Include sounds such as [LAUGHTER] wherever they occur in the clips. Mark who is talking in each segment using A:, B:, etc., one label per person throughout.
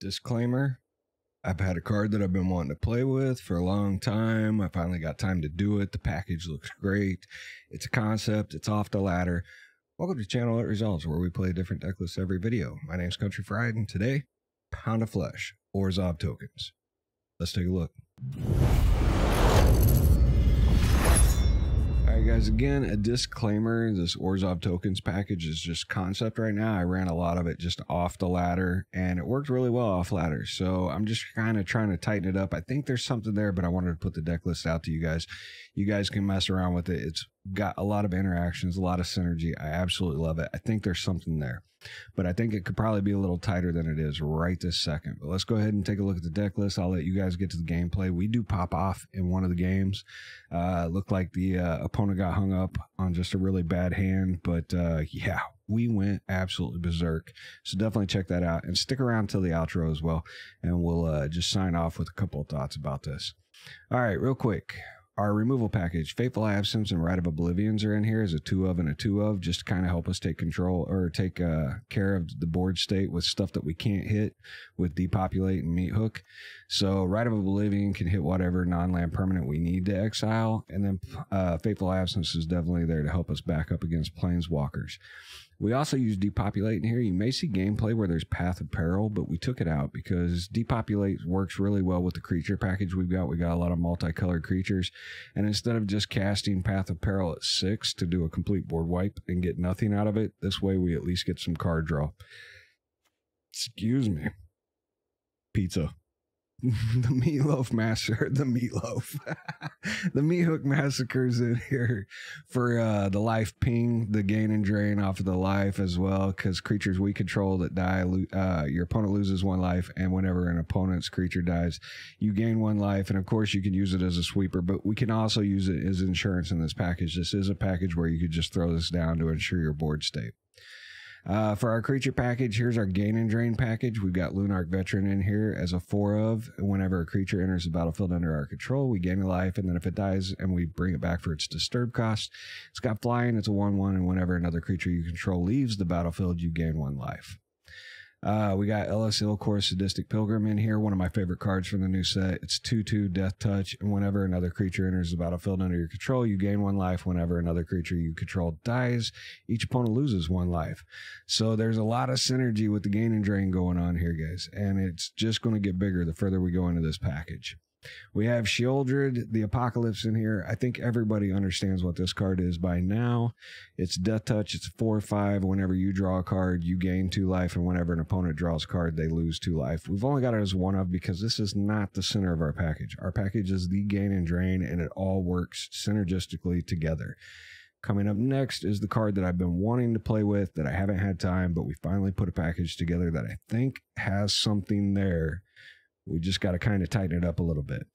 A: Disclaimer I've had a card that I've been wanting to play with for a long time. I finally got time to do it. The package looks great. It's a concept, it's off the ladder. Welcome to Channel It Resolves, where we play a different deck list every video. My name's Country Fried, and today, Pound of Flesh, Orzhov tokens. Let's take a look. Guys, again, a disclaimer. This Orzhov tokens package is just concept right now. I ran a lot of it just off the ladder, and it worked really well off ladder. So I'm just kind of trying to tighten it up. I think there's something there, but I wanted to put the deck list out to you guys. You guys can mess around with it. It's got a lot of interactions, a lot of synergy. I absolutely love it. I think there's something there but I think it could probably be a little tighter than it is right this second. But let's go ahead and take a look at the deck list. I'll let you guys get to the gameplay. We do pop off in one of the games. Uh, looked like the uh, opponent got hung up on just a really bad hand, but uh, yeah, we went absolutely berserk. So definitely check that out and stick around till the outro as well, and we'll uh, just sign off with a couple of thoughts about this. All right, real quick our removal package, Fateful Absence and Rite of Oblivions are in here as a two of and a two of, just to kind of help us take control or take uh, care of the board state with stuff that we can't hit with Depopulate and Meathook. So Rite of Oblivion can hit whatever non-land permanent we need to exile, and then uh, Fateful Absence is definitely there to help us back up against Planeswalkers. We also use depopulate in here. You may see gameplay where there's Path of Peril, but we took it out because depopulate works really well with the creature package we've got. We got a lot of multicolored creatures. And instead of just casting Path of Peril at six to do a complete board wipe and get nothing out of it, this way we at least get some card draw. Excuse me. Pizza. [LAUGHS] the meatloaf massacre, the meatloaf, [LAUGHS] the Meathook massacres in here for uh, the life ping, the gain and drain off of the life as well. Because creatures we control that die, uh, your opponent loses one life, and whenever an opponent's creature dies, you gain one life. And of course, you can use it as a sweeper, but we can also use it as insurance in this package. This is a package where you could just throw this down to ensure your board state. Uh, for our creature package, here's our gain and drain package. We've got Lunarch Veteran in here as a four of. Whenever a creature enters the battlefield under our control, we gain a life, and then if it dies and we bring it back for its disturb cost, it's got flying, it's a 1 1, and whenever another creature you control leaves the battlefield, you gain one life. Uh, we got Elas Il-Kor Sadistic Pilgrim in here, one of my favorite cards from the new set. It's 2 2 Death Touch, and whenever another creature enters the battlefield under your control, you gain one life. Whenever another creature you control dies, each opponent loses one life. So there's a lot of synergy with the gain and drain going on here, guys, and it's just going to get bigger the further we go into this package. We have Sheoldred, the Apocalypse in here. I think everybody understands what this card is by now. It's Death Touch. It's 4 5. Whenever you draw a card, you gain two life, and whenever an opponent draws a card, they lose two life. We've only got it as one of because this is not the center of our package. Our package is the gain and drain, and it all works synergistically together. Coming up next is the card that I've been wanting to play with that I haven't had time, but we finally put a package together that I think has something there we just got to kind of tighten it up a little bit.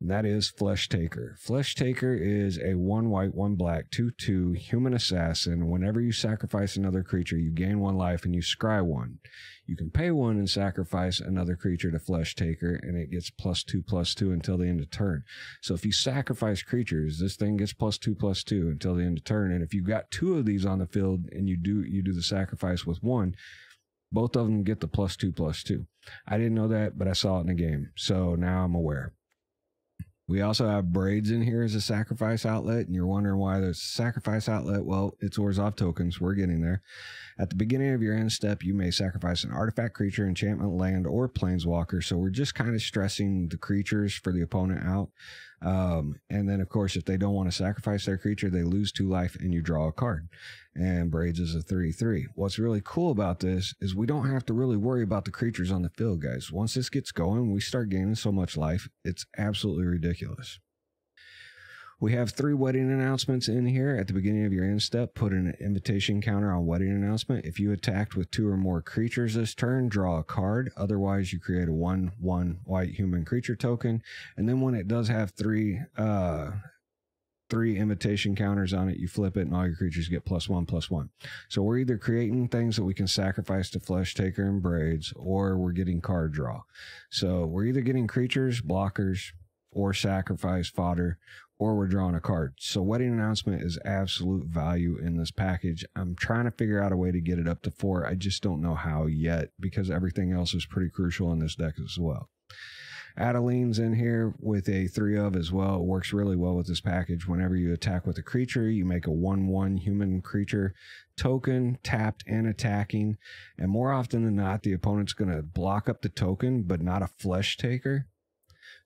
A: And that is Fleshtaker. Flesh Taker is a one white, one black, two two human assassin. Whenever you sacrifice another creature, you gain one life and you scry one. You can pay one and sacrifice another creature to Fleshtaker, and it gets plus two plus two until the end of turn. So if you sacrifice creatures, this thing gets plus two plus two until the end of turn. And if you've got two of these on the field and you do you do the sacrifice with one, both of them get the plus two plus two. I didn't know that, but I saw it in the game. So now I'm aware. We also have braids in here as a sacrifice outlet, and you're wondering why there's a sacrifice outlet. Well, it's Orzhov tokens. We're getting there. At the beginning of your end step, you may sacrifice an artifact, creature, enchantment, land, or planeswalker. So we're just kind of stressing the creatures for the opponent out. Um, and then, of course, if they don't want to sacrifice their creature, they lose two life and you draw a card. And Braids is a 3 3. What's really cool about this is we don't have to really worry about the creatures on the field, guys. Once this gets going, we start gaining so much life, it's absolutely ridiculous. We have three wedding announcements in here. At the beginning of your end step, put an invitation counter on wedding announcement. If you attacked with two or more creatures this turn, draw a card. Otherwise, you create a one one white human creature token. And then when it does have three uh three invitation counters on it, you flip it, and all your creatures get plus one, plus one. So we're either creating things that we can sacrifice to Fleshtaker and Braids, or we're getting card draw. So we're either getting creatures, blockers, or sacrifice fodder, or we're drawing a card. So wedding announcement is absolute value in this package. I'm trying to figure out a way to get it up to four. I just don't know how yet because everything else is pretty crucial in this deck as well. Adeline's in here with a three of as well. It works really well with this package. Whenever you attack with a creature, you make a 1 1 human creature token, tapped and attacking. And more often than not, the opponent's going to block up the token, but not a Fleshtaker.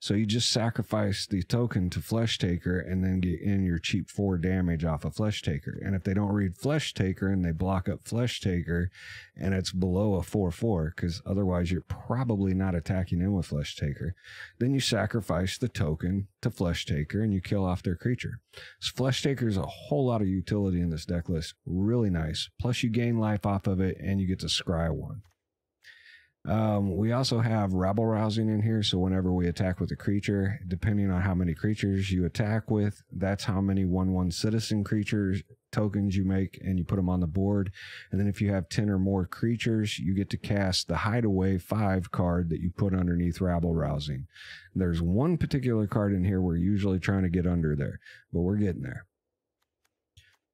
A: So you just sacrifice the token to Fleshtaker and then get in your cheap four damage off of Fleshtaker. And if they don't read Fleshtaker and they block up Fleshtaker and it's below a 4 4, because otherwise you're probably not attacking in with Fleshtaker, then you sacrifice the token to Fleshtaker and you kill off their creature. So Fleshtaker is a whole lot of utility in this deck list. Really nice. Plus you gain life off of it and you get to scry one. Um, we also have rabble rousing in here. So whenever we attack with a creature, depending on how many creatures you attack with, that's how many one one citizen creatures tokens you make and you put them on the board. And then if you have 10 or more creatures, you get to cast the hideaway five card that you put underneath rabble rousing. There's one particular card in here we're usually trying to get under there, but we're getting there.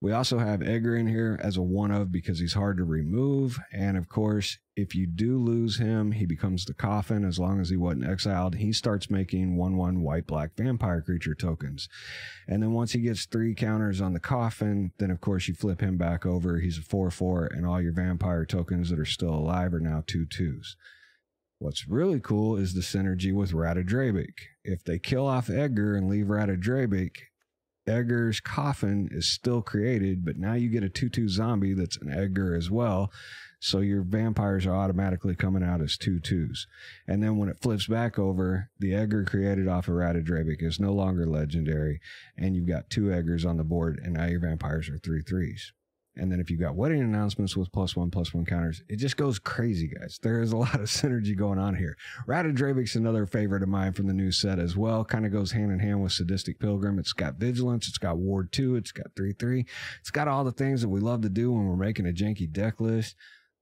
A: We also have Edgar in here as a one of because he's hard to remove. And of course, if you do lose him, he becomes the coffin as long as he wasn't exiled. He starts making 1 1 white black vampire creature tokens. And then once he gets three counters on the coffin, then of course you flip him back over. He's a 4 4, and all your vampire tokens that are still alive are now 2 2s. What's really cool is the synergy with Ratadrabik. If they kill off Edgar and leave Ratadrabik, Edgar's coffin is still created, but now you get a 2 2 zombie that's an Edgar as well. So your vampires are automatically coming out as 2 2s. And then when it flips back over, the Edgar created off of Ratadrabik is no longer legendary. And you've got two Edgars on the board, and now your vampires are 3 3s. And then if you've got wedding announcements with plus one, plus one counters, it just goes crazy, guys. There is a [LAUGHS] lot of synergy going on here. Ratadrabik's another favorite of mine from the new set as well. Kind of goes hand in hand with Sadistic Pilgrim. It's got Vigilance, it's got Ward 2, it's got 3 3. It's got all the things that we love to do when we're making a janky deck list.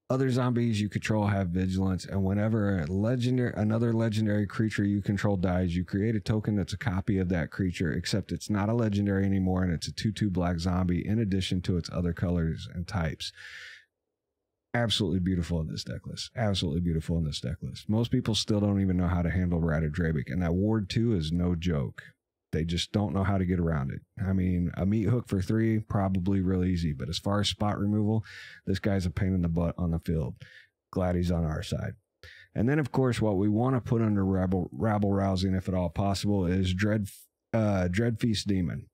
A: Other zombies you control have vigilance, and whenever a legendary another legendary creature you control dies, you create a token that's a copy of that creature, except it's not a legendary anymore, and it's a two-two black zombie in addition to its other colors and types. Absolutely beautiful in this deck list. Absolutely beautiful in this deck list. Most people still don't even know how to handle Ratadrabik, and that Ward 2 is no joke. They just don't know how to get around it. I mean, a meat hook for three, probably real easy. But as far as spot removal, this guy's a pain in the butt on the field. Glad he's on our side. And then, of course, what we want to put under rabble, rabble rousing, if at all possible, is dread uh, Dreadfeast Demon.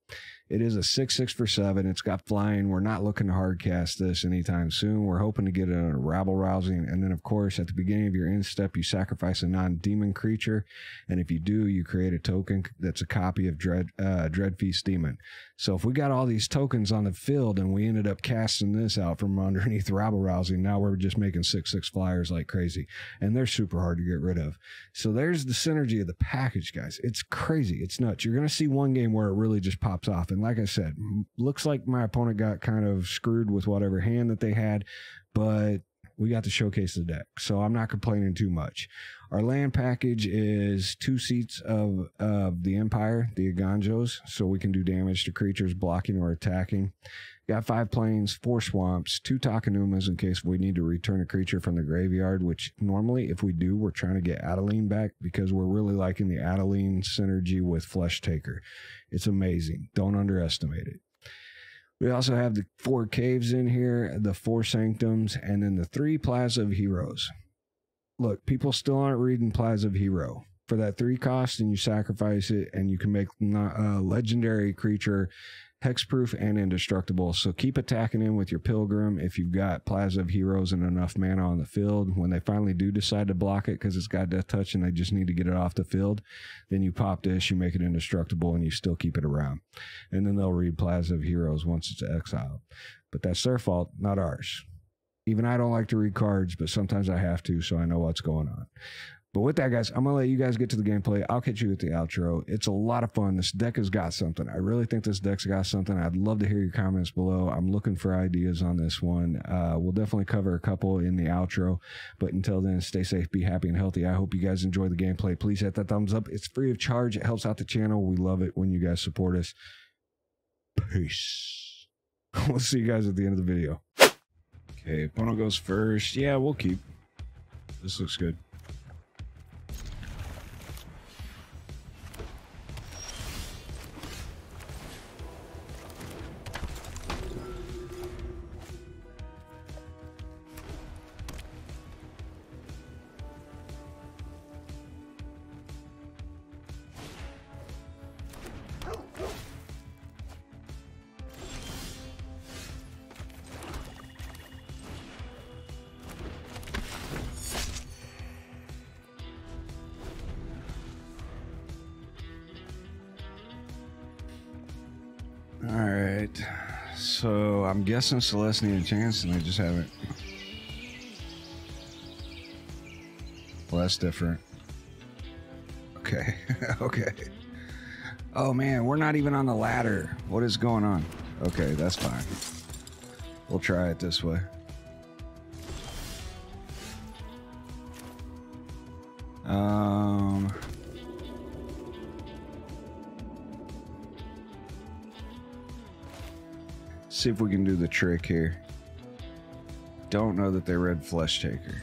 A: It is a six six for seven. It's got flying. We're not looking to hard cast this anytime soon. We're hoping to get it a rabble rousing, and then of course at the beginning of your end step, you sacrifice a non demon creature, and if you do, you create a token that's a copy of Dread uh, Dreadfeast Demon. So if we got all these tokens on the field and we ended up casting this out from [LAUGHS] underneath rabble rousing, now we're just making six six flyers like crazy, and they're super hard to get rid of. So there's the synergy of the package, guys. It's crazy. It's nuts. You're gonna see one game where it really just pops off, and like I said, looks like my opponent got kind of screwed with whatever hand that they had, but we got to showcase the deck. So I'm not complaining too much. Our land package is two seats of, of the Empire, the Eiganjos, so we can do damage to creatures blocking or attacking. Got five plains, four swamps, two Takenumas in case we need to return a creature from the graveyard, which normally, if we do, we're trying to get Adeline back because we're really liking the Adeline synergy with Fleshtaker. It's amazing. Don't underestimate it. We also have the four caves in here, the four sanctums, and then the three Plaza of Heroes. Look, people still aren't reading Plaza of Hero. For that three cost, and you sacrifice it, and you can make a legendary creature hexproof and indestructible. So keep attacking him with your pilgrim if you've got Plaza of Heroes and enough mana on the field. When they finally do decide to block it because it's got death touch and they just need to get it off the field, then you pop this, you make it indestructible, and you still keep it around. And then they'll read Plaza of Heroes once it's exiled. But that's their fault, not ours. Even I don't like to read cards, but sometimes I have to, so I know what's going on. But with that, guys, I'm gonna let you guys get to the gameplay. I'll catch you at the outro. It's a lot of fun. This deck has got something. I really think this deck's got something. I'd love to hear your comments below. I'm looking for ideas on this one. Uh, we'll definitely cover a couple in the outro. But until then, stay safe, be happy, and healthy. I hope you guys enjoy the gameplay. Please hit that thumbs up. It's free of charge. It helps out the channel. We love it when you guys support us. Peace. [LAUGHS] we'll see you guys at the end of the video. Okay, Pono goes first. Yeah, we'll keep. This looks good. Right. So I'm guessing Celeste need a chance, and they just haven't. Well, that's different. Okay. [LAUGHS] okay. Oh man, we're not even on the ladder. What is going on? Okay, that's fine. We'll try it this way. See if we can do the trick here. Don't know that they read Fleshtaker.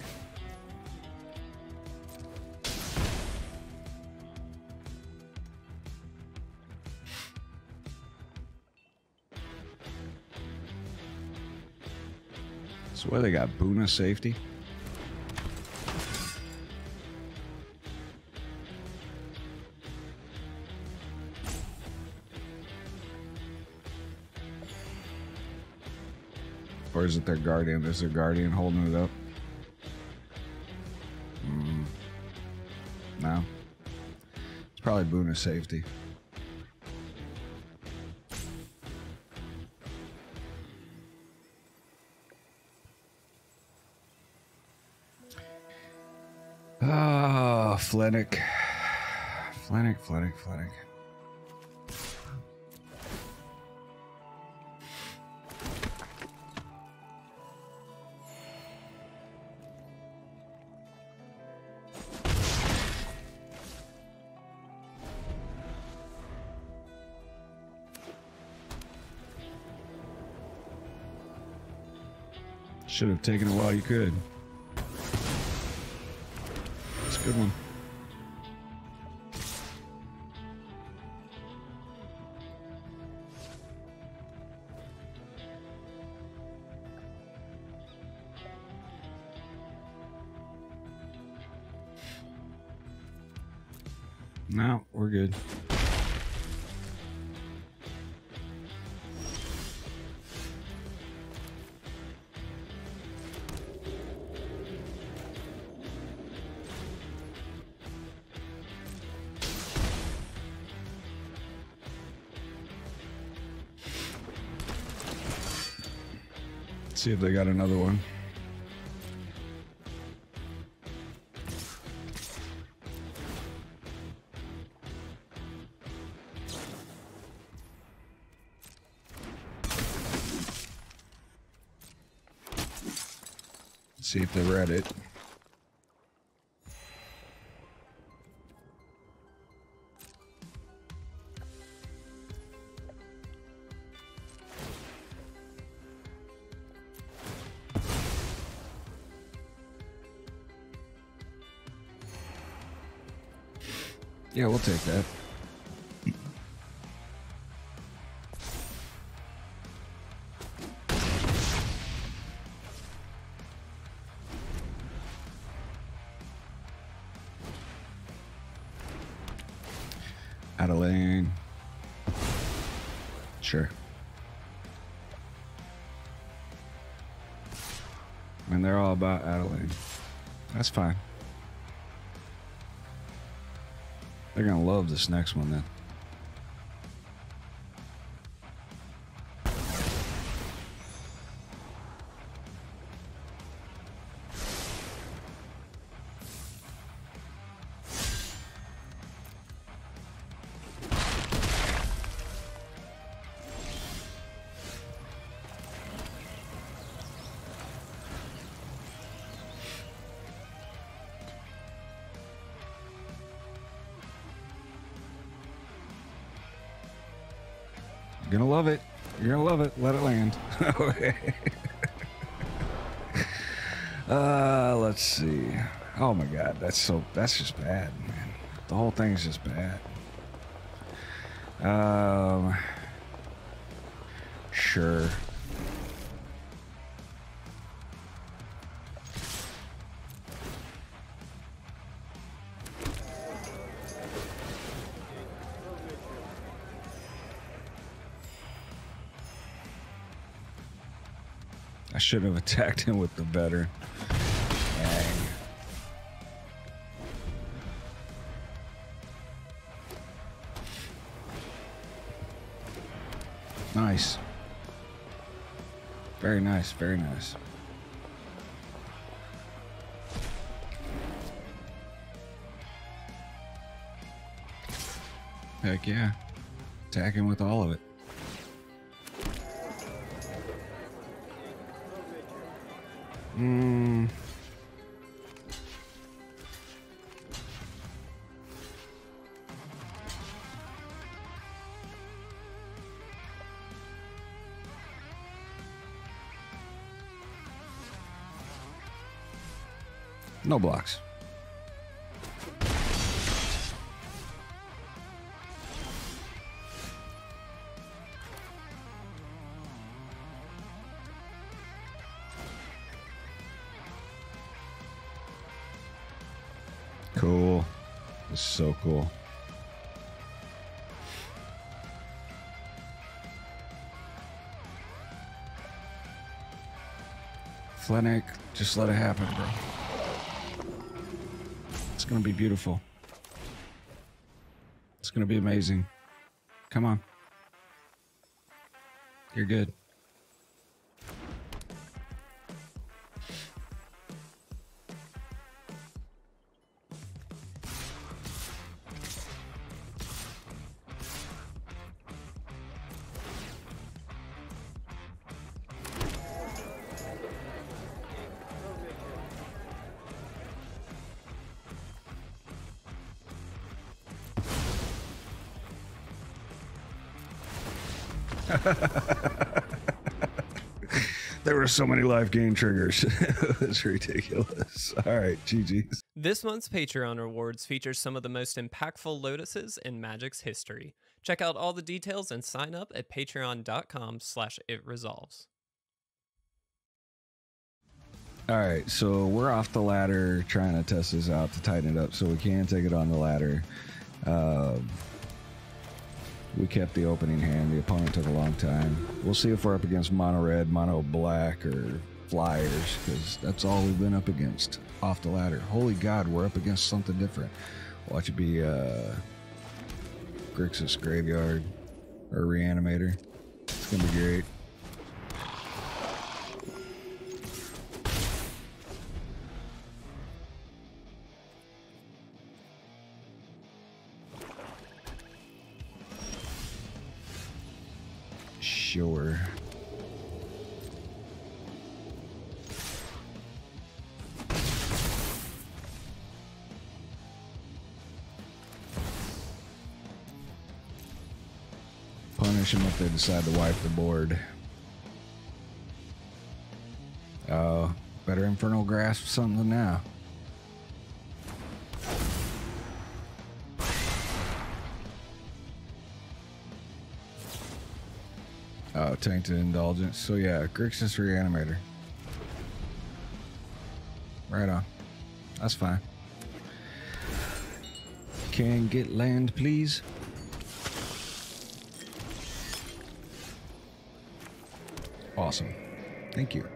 A: So what they got? Boona safety? Or is it their guardian? Is their guardian holding it up? Mm. No. It's probably Boona safety. Ah, oh. Flenick, Flenick, Flenick. Should have taken it while you could. It's a good one. See if they got another one. see if they read it. We'll take that. Out of lane. Sure. And they're all about lane. That's fine. They're going to love this next one then. Gonna love it. You're gonna love it. Let it land. [LAUGHS] okay. uh, let's see. Oh my god, that's so that's just bad, man. The whole thing's just bad. Um, sure. Should have attacked him with the better. Dang. Nice. Very nice, very nice. Heck yeah. Attacking with all of it. Hmm. No blocks. Flenick, just let it happen, bro. It's gonna be beautiful. It's gonna be amazing. Come on. You're good. So many life gain triggers. [LAUGHS] it was ridiculous. All right, GG's.
B: This month's Patreon rewards feature some of the most impactful lotuses in Magic's history. Check out all the details and sign up at patreon.com slash it resolves.
A: All right, so we're off the ladder trying to test this out to tighten it up so we can take it on the ladder. Uh, we kept the opening hand. The opponent took a long time. We'll see if we're up against mono red, mono black, or flyers, because that's all we've been up against off the ladder. Holy God, we're up against something different. Watch it be uh, Grixis Graveyard or Reanimator. It's going to be great. Sure. Punish them if they decide to wipe the board. Oh, better Infernal Grasp something now. Tainted Indulgence. So yeah, Grixis Reanimator. Right on. That's fine. Can get land, please? Awesome. Thank you.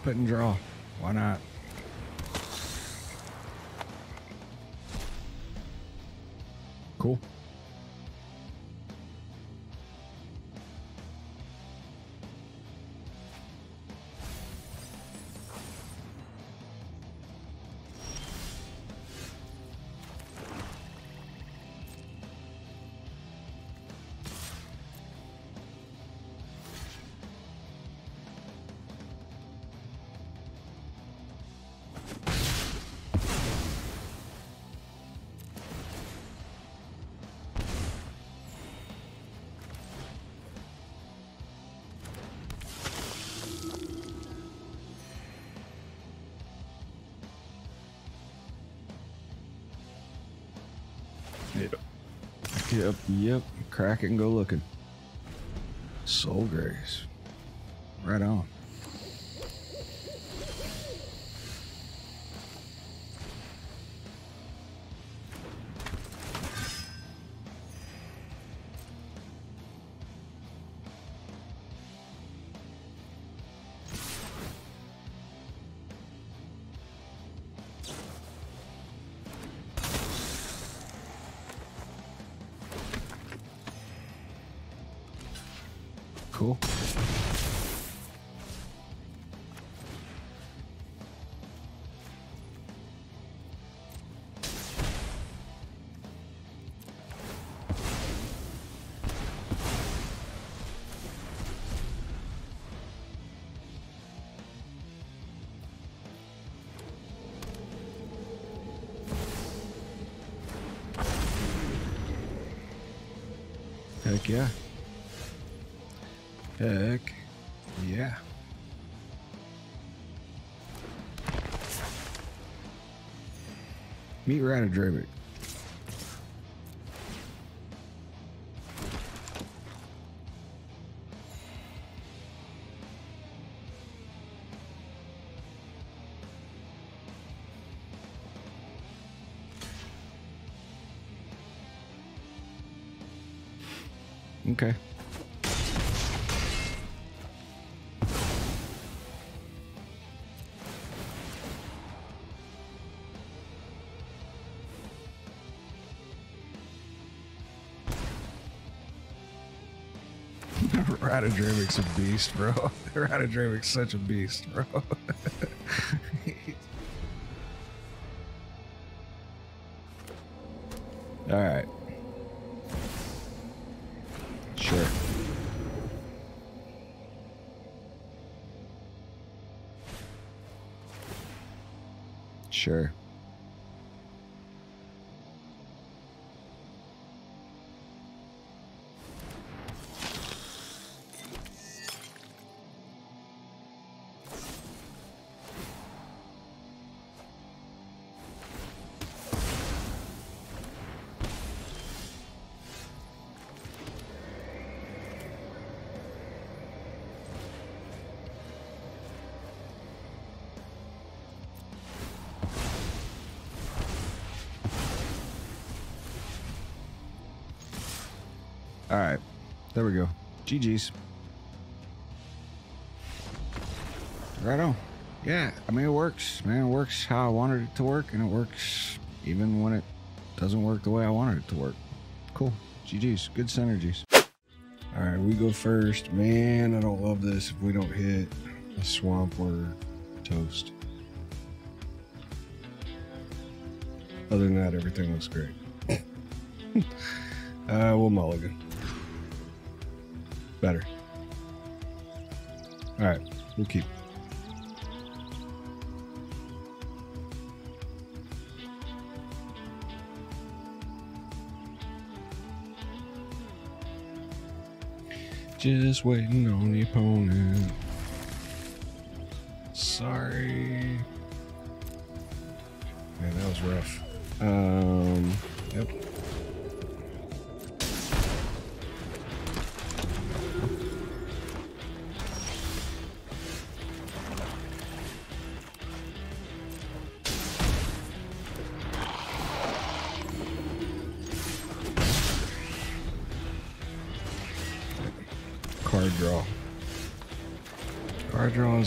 A: Pop it and draw. Why not? Cool. Yep, yep. Crack it and go looking. Soul Grace. Right on. Heck yeah. Heck yeah. Meet Ratadrabik. [LAUGHS] Ratadrabik's a beast, bro. [LAUGHS] Ratadrabik's such a beast, bro. [LAUGHS] All right. Sure. Sure. All right. There we go. GG's. Right on. Yeah, I mean, it works, man. It works how I wanted it to work, and it works even when it doesn't work the way I wanted it to work. Cool. GG's. Good synergies. All right, we go first. Man, I don't love this. If we don't hit a swamp, we're toast. Other than that, everything looks great. [LAUGHS] uh, we'll mulligan. Better. All right, we'll keep. Just waiting on the opponent. Sorry. Man, that was rough. Um, yep.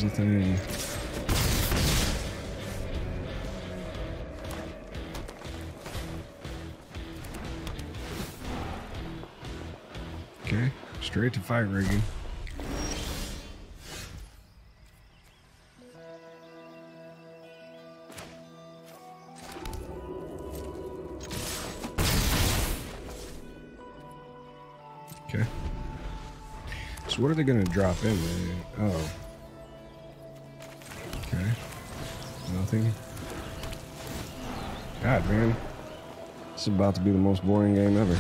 A: Okay, straight to fire rigging. Okay. So what are they gonna drop in there? Oh. Okay. Nothing. God, man. This is about to be the most boring game ever.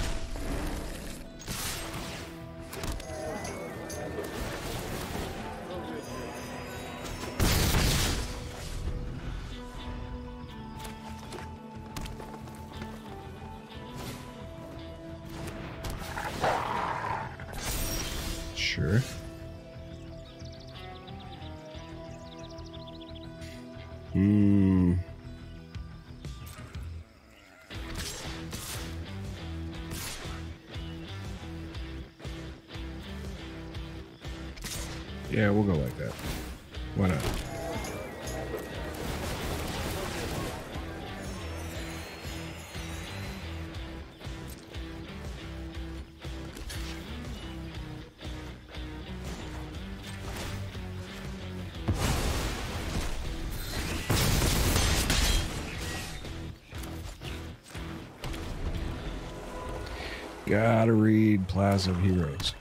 A: Gotta read Plaza of Heroes.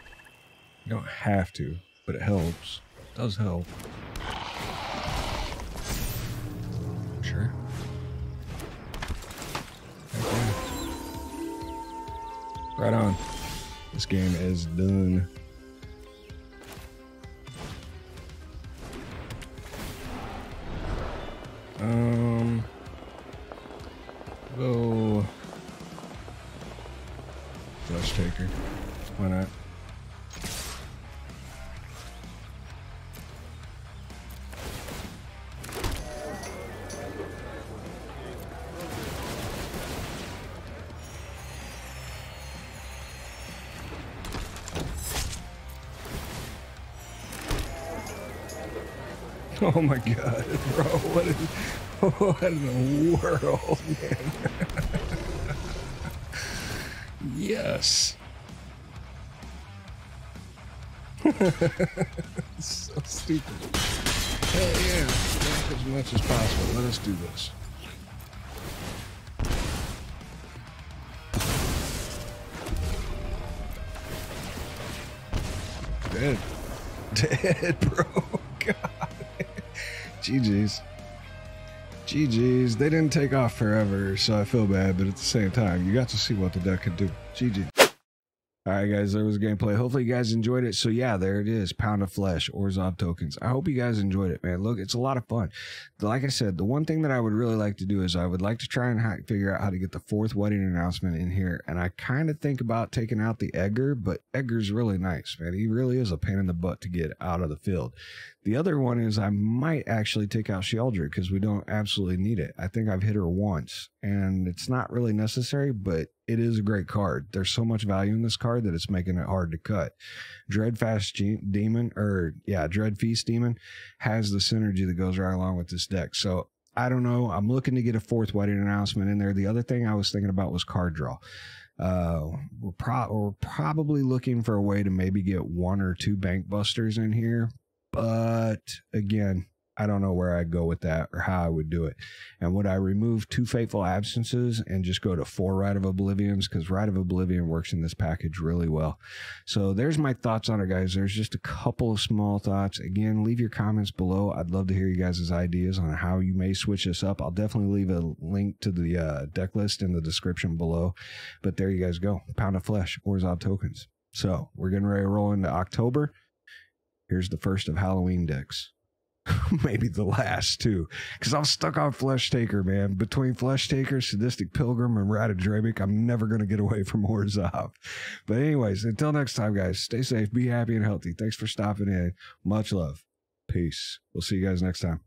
A: You don't have to, but it helps. It does help. Sure. Okay. Right on. This game is done. Oh my god, bro! What in, [LAUGHS] what in the world, man? [LAUGHS] yes. [LAUGHS] so stupid. Hell yeah! Stack as much as possible. Let us do this. Dead. Dead, bro. GG's. GG's. They didn't take off forever, so I feel bad, but at the same time, you got to see what the deck could do. GG. All right, guys, there was gameplay. Hopefully, you guys enjoyed it. So, yeah, there it is Pound of Flesh, Orzhov tokens. I hope you guys enjoyed it, man. Look, it's a lot of fun. Like I said, the one thing that I would really like to do is I would like to try and figure out how to get the fourth wedding announcement in here. And I kind of think about taking out the Edgar, but Edgar's really nice, man. He really is a pain in the butt to get out of the field. The other one is I might actually take out Sheoldred because we don't absolutely need it. I think I've hit her once and it's not really necessary, but it is a great card. There's so much value in this card that it's making it hard to cut. Dreadfast Ge- Demon, or yeah, Dreadfeast Demon has the synergy that goes right along with this deck. So I don't know. I'm looking to get a fourth wedding announcement in there. The other thing I was thinking about was card draw. Uh, we're, pro- we're probably looking for a way to maybe get one or two bank busters in here, but again, I don't know where I'd go with that or how I would do it. And would I remove two fateful absences and just go to four Rite of Oblivions? Because Rite of Oblivion works in this package really well. So there's my thoughts on it, guys. There's just a couple of small thoughts. Again, leave your comments below. I'd love to hear you guys' ideas on how you may switch this up. I'll definitely leave a link to the uh, deck list in the description below. But there you guys go. Pound of Flesh, Orzhov tokens. So we're getting ready to roll into October. Here's the first of Halloween decks. [LAUGHS] maybe the last too, because I'm stuck on Fleshtaker, man. Between Fleshtaker, Sadistic Pilgrim, and Ratadrabik, I'm never going to get away from [LAUGHS] Orzhov. But, anyways, until next time, guys, stay safe, be happy, and healthy. Thanks for stopping in. Much love. Peace. We'll see you guys next time.